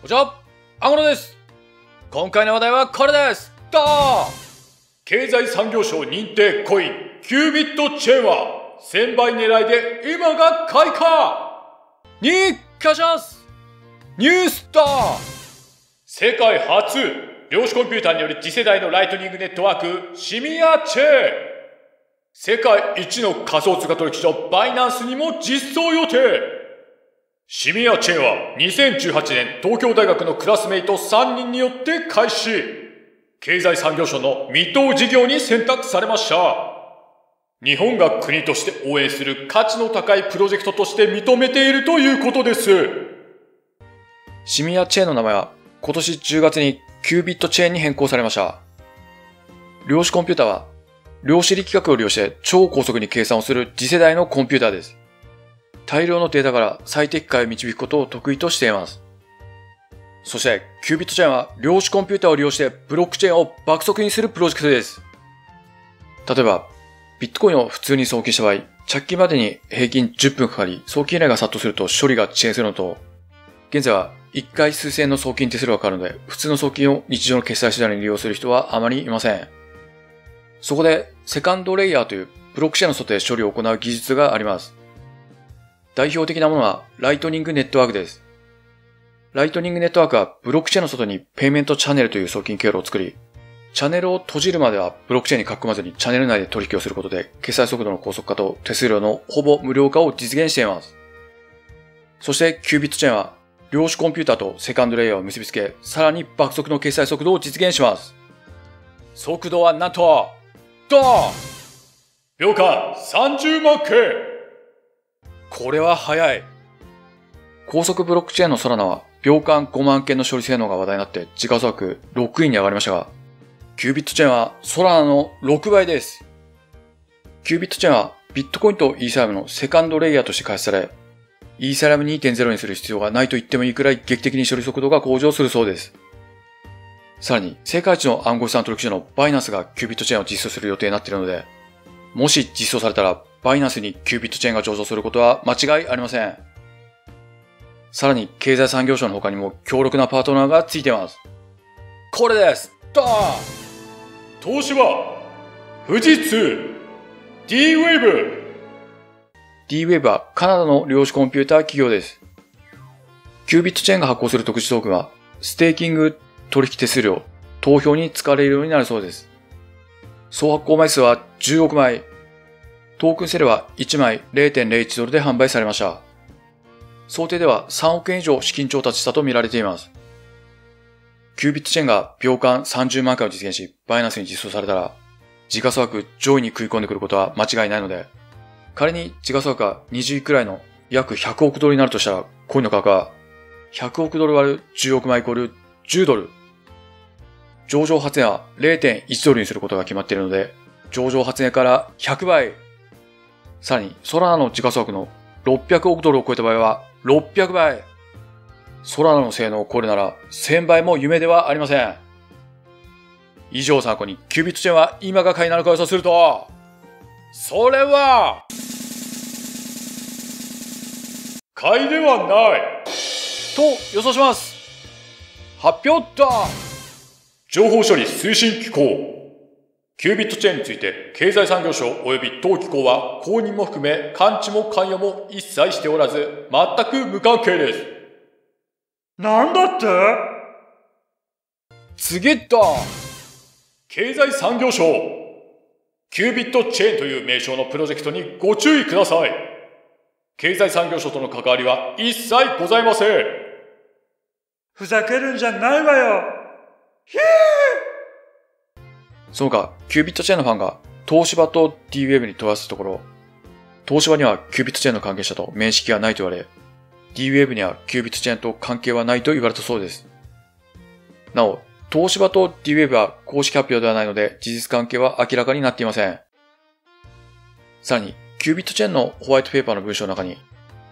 こんにちは、アンゴロです。今回の話題はこれです。ドーン。経済産業省認定コイン、キュービットチェーンは、1000倍狙いで今が開花。に、カシャスニュースター世界初、量子コンピューターによる次世代のライトニングネットワーク、シミアチェーン。世界一の仮想通貨取引所バイナンスにも実装予定シミアチェーンは2018年東京大学のクラスメイト3人によって開始経済産業省の未踏事業に選択されました日本が国として応援する価値の高いプロジェクトとして認めているということですシミアチェーンの名前は今年10月にキュービットチェーンに変更されました。量子コンピュータは量子力学を利用して超高速に計算をする次世代のコンピューターです。大量のデータから最適解を導くことを得意としています。そして、キュービットチェーンは量子コンピューターを利用してブロックチェーンを爆速にするプロジェクトです。例えば、ビットコインを普通に送金した場合、着金までに平均10分かかり、送金依頼が殺到すると処理が遅延するのと、現在は1回数千円の送金手数料がかかるので、普通の送金を日常の決済手段に利用する人はあまりいません。そこで、セカンドレイヤーというブロックチェーンの外で処理を行う技術があります。代表的なものは、ライトニングネットワークです。ライトニングネットワークは、ブロックチェーンの外にペイメントチャンネルという送金経路を作り、チャンネルを閉じるまではブロックチェーンに書き込まずにチャンネル内で取引をすることで、決済速度の高速化と手数料のほぼ無料化を実現しています。そして、キュービットチェーンは、量子コンピューターとセカンドレイヤーを結びつけ、さらに爆速の決済速度を実現します。速度はなんと、ドーン秒間30万件これは速い。高速ブロックチェーンのソラナは秒間5万件の処理性能が話題になって時価総額6位に上がりましたが、キュービットチェーンはソラナの6倍です。キュービットチェーンはビットコインとイーサリアムのセカンドレイヤーとして開発され、イーサリアム2.0にする必要がないと言ってもいいくらい劇的に処理速度が向上するそうです。さらに、世界一の暗号資産取引所のバイナンスがキュービットチェーンを実装する予定になっているので、もし実装されたら、バイナンスにキュービットチェーンが上場することは間違いありません。さらに、経済産業省の他にも強力なパートナーがついています。これですドーン東芝富士通 D-Wave D-Wave はカナダの量子コンピューター企業です。キュービットチェーンが発行する特殊トークンは、ステーキング取引手数料、投票に使われるようになるそうです。総発行枚数は10億枚。トークンセルは1枚0.01ドルで販売されました。想定では3億円以上資金調達したと見られています。キュービットチェーンが秒間30万回を実現し、バイナンスに実装されたら、時価総額上位に食い込んでくることは間違いないので、仮に時価総額が20位くらいの約100億ドルになるとしたら、コインの価格は100億ドル割る10億枚イコール10ドル。上場発値は0.1ドルにすることが決まっているので、上場発値から100倍。さらに、ソラナの時価総額の600億ドルを超えた場合は600倍。ソラナの性能を超えるなら1000倍も夢ではありません。以上参考に、キュービットチェーンは今が買いなのか予想すると、それは買いではないと予想します。発表だ情報処理推進機構キュービットチェーンについて経済産業省及び当機構は公認も含め感知も関与も一切しておらず全く無関係です。なんだって？次だ。経済産業省。キュービットチェーンという名称のプロジェクトにご注意ください。経済産業省との関わりは一切ございません。ふざけるんじゃないわよその他、キュービットチェーンのファンが東芝と D-Wave に問い合わせたところ、東芝にはキュービットチェーンの関係者と面識がないと言われ、D-Wave にはキュービットチェーンと関係はないと言われたそうです。なお、東芝と D-Wave は公式発表ではないので、事実関係は明らかになっていません。さらに、キュービットチェーンのホワイトペーパーの文章の中に、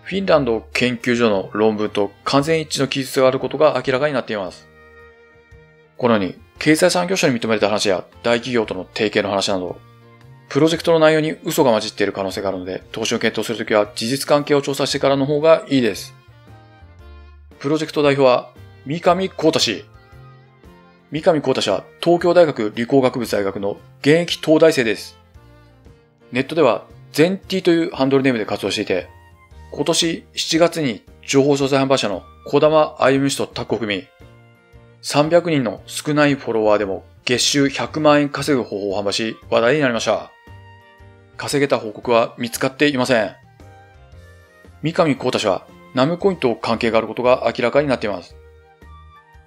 フィンランド研究所の論文と完全一致の記述があることが明らかになっています。このように、経済産業省に認められた話や大企業との提携の話など、プロジェクトの内容に嘘が混じっている可能性があるので、投資を検討するときは事実関係を調査してからの方がいいです。プロジェクト代表は、三上幸太氏。三上幸太氏は東京大学理工学部在学の現役東大生です。ネットでは、ゼンティというハンドルネームで活動していて、今年7月に情報商材販売者の小玉歩氏とタッグを組み、300人の少ないフォロワーでも月収100万円稼ぐ方法を販売し話題になりました。稼げた報告は見つかっていません。三上幸太氏はナムコインと関係があることが明らかになっています。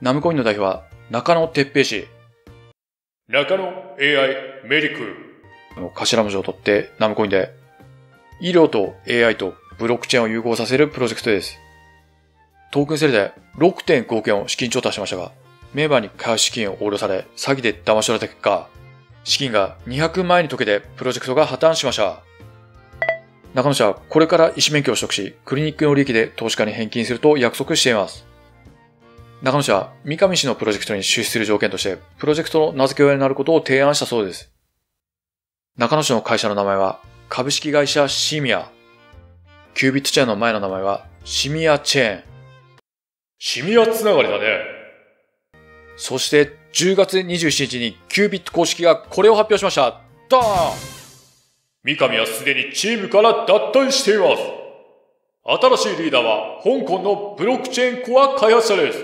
ナムコインの代表は中野哲平氏中野 AI メディクの頭文字を取ってナムコインで、医療と AI とブロックチェーンを融合させるプロジェクトです。トークンセルで6.5億円を資金調達しましたが、メンバーに開発資金を横領され、詐欺で騙し取られた結果、資金が200万円に溶けてプロジェクトが破綻しました。中野氏はこれから医師免許を取得し、クリニックの利益で投資家に返金すると約束しています。中野氏は三上氏のプロジェクトに出資する条件として、プロジェクトの名付け親になることを提案したそうです。中野氏の会社の名前は、株式会社シミア。キュービットチェーンの前の名前は、シミアチェーン。シミアつながりだね。そして、10月27日にキュービット公式がこれを発表しました。ドーン三上はすでにチームから脱退しています。新しいリーダーは香港のブロックチェーンコア開発者です。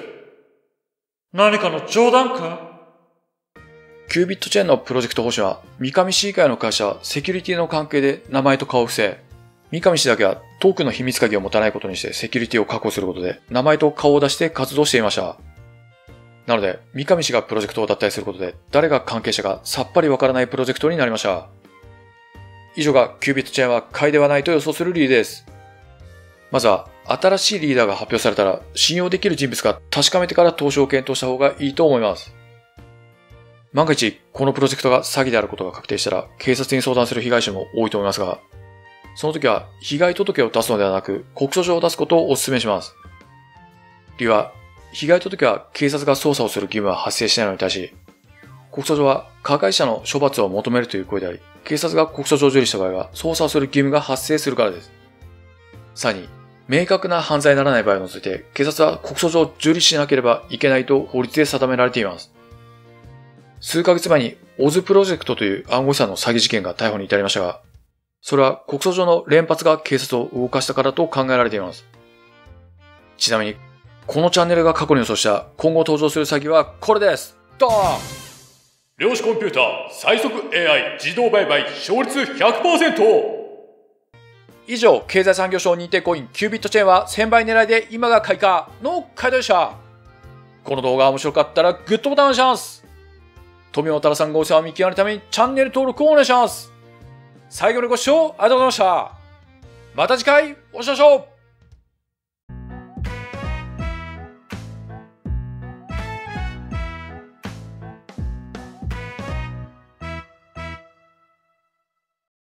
何かの冗談か？キュービットチェーンのプロジェクト方針は、三上氏以外の会社セキュリティの関係で名前と顔を伏せ、三上氏だけはトークの秘密鍵を持たないことにしてセキュリティを確保することで、名前と顔を出して活動していました。なので、三上氏がプロジェクトを脱退することで、誰が関係者かさっぱりわからないプロジェクトになりました。以上がキュービットチェーンは買いではないと予想する理由です。まずは、新しいリーダーが発表されたら、信用できる人物か確かめてから投資を検討した方がいいと思います。万が一、このプロジェクトが詐欺であることが確定したら、警察に相談する被害者も多いと思いますが、その時は、被害届を出すのではなく、告訴状を出すことをお勧めします。理由は、被害届は警察が捜査をする義務は発生しないのに対し、告訴状は加害者の処罰を求めるという声であり、警察が告訴状を受理した場合は、捜査をする義務が発生するからです。さらに、明確な犯罪にならない場合を除いて、警察は告訴状を受理しなければいけないと法律で定められています。数ヶ月前に、オズプロジェクトという暗号資産の詐欺事件が逮捕に至りましたが、それは告訴状の連発が警察を動かしたからと考えられています。ちなみに、このチャンネルが過去に予想した今後登場する詐欺はこれですドーン量子コンピューター最速 AI 自動売買勝率100%以上、経済産業省認定コインキュービットチェーンは1000倍狙いで今が開花の回答でした。この動画が面白かったらグッドボタンお願いします。富尾太郎さんご世話を見極めるためにチャンネル登録をお願いします。最後のご視聴ありがとうございました。また次回お会いしましょう